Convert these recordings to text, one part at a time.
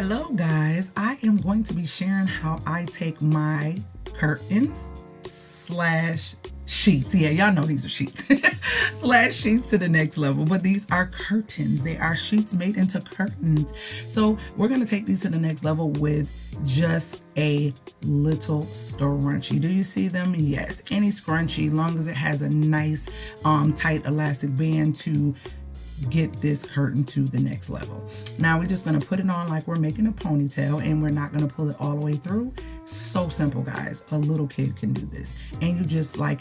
Hello guys, I am going to be sharing how I take my curtains slash sheets. Yeah, y'all know these are sheets. slash sheets to the next level, but these are curtains. They are sheets made into curtains. So we're going to take these to the next level with just a little scrunchie. Do you see them? Yes. Any scrunchie, long as it has a nice um, tight elastic band to get this curtain to the next level. Now we're just gonna put it on like we're making a ponytail and we're not gonna pull it all the way through. So simple guys, a little kid can do this. And you just like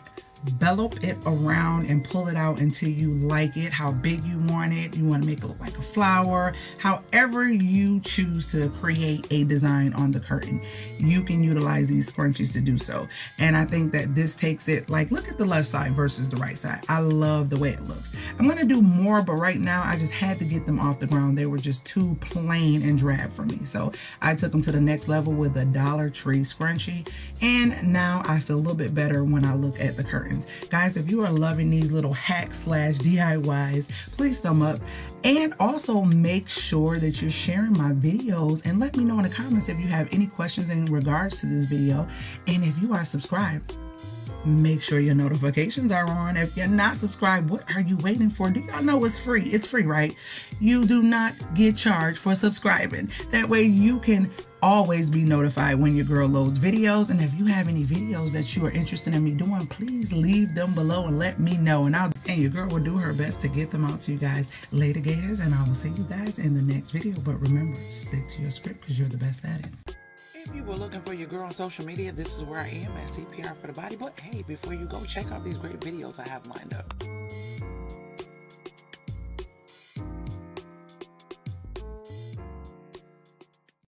Bellop it around and pull it out until you like it, how big you want it. You want to make it look like a flower. However you choose to create a design on the curtain, you can utilize these scrunchies to do so. And I think that this takes it, like look at the left side versus the right side. I love the way it looks. I'm going to do more, but right now I just had to get them off the ground. They were just too plain and drab for me. So I took them to the next level with a Dollar Tree scrunchie. And now I feel a little bit better when I look at the curtain Guys, if you are loving these little hacks slash DIYs, please thumb up. And also make sure that you're sharing my videos and let me know in the comments if you have any questions in regards to this video. And if you are subscribed, make sure your notifications are on. If you're not subscribed, what are you waiting for? Do y'all know it's free? It's free, right? You do not get charged for subscribing. That way you can always be notified when your girl loads videos. And if you have any videos that you are interested in me doing, please leave them below and let me know. And I'll and your girl will do her best to get them out to you guys later, Gators. And I will see you guys in the next video. But remember, stick to your script because you're the best at it. If you were looking for your girl on social media, this is where I am at CPR for the body. But hey, before you go, check out these great videos I have lined up.